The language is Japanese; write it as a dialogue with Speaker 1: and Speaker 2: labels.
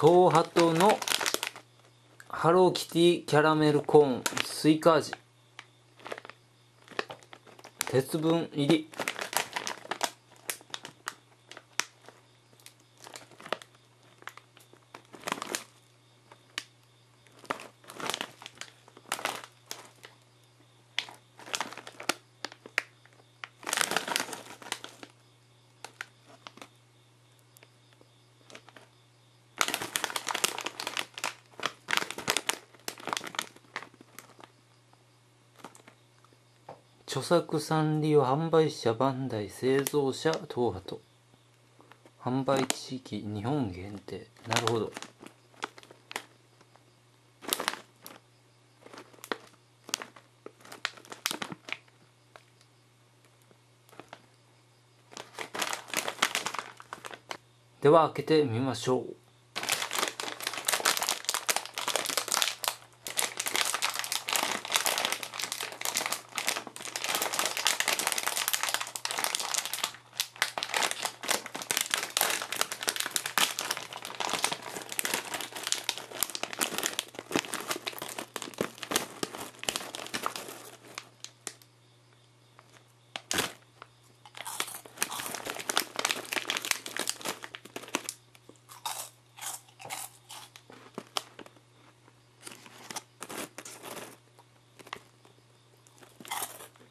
Speaker 1: 東ハトのハローキティキャラメルコーンスイカ味。鉄分入り。著作サンリオ販売者バンダイ製造者東ハト販売地域日本限定。なるほど。では開けてみましょう。